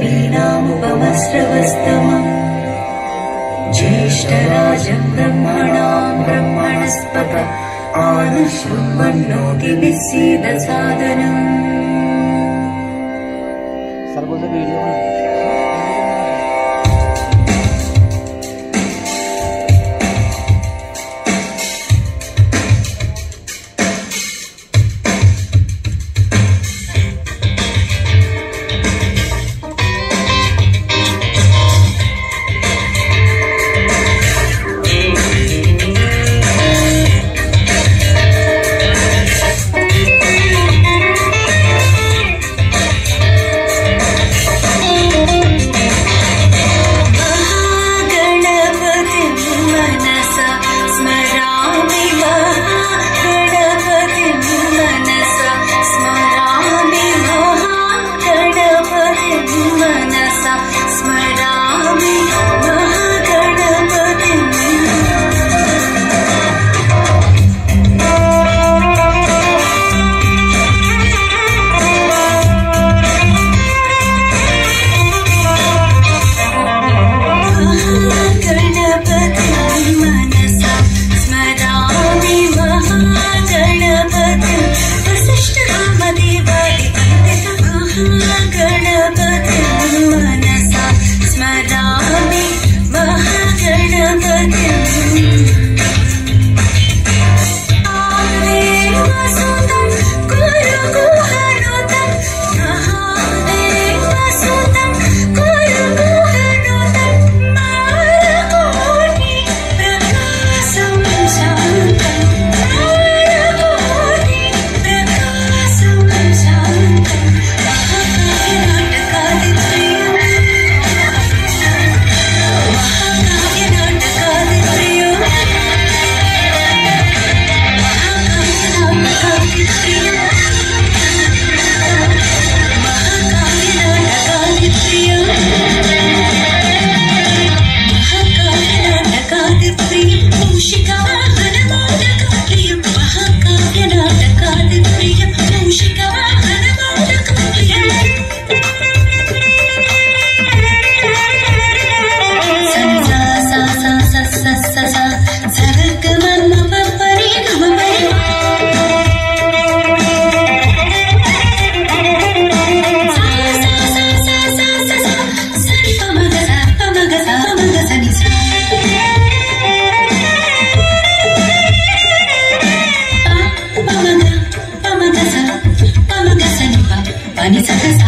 वीनामुपम श्रवस्तम ज्येष्ठराजम्ब्रह्मणाम् ब्रह्मणस्तोति निसीदसाधनम् വീഡിയോകളാണ്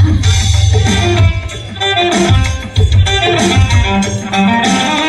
Thank you.